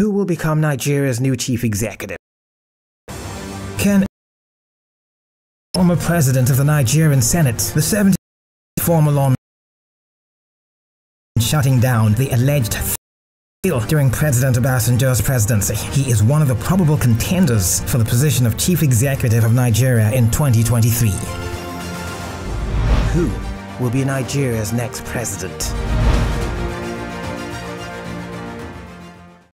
Who will become Nigeria's new chief executive? Ken, former president of the Nigerian Senate, the 70 former law shutting down the alleged during President Obasanjo's presidency. He is one of the probable contenders for the position of chief executive of Nigeria in 2023. Who will be Nigeria's next president?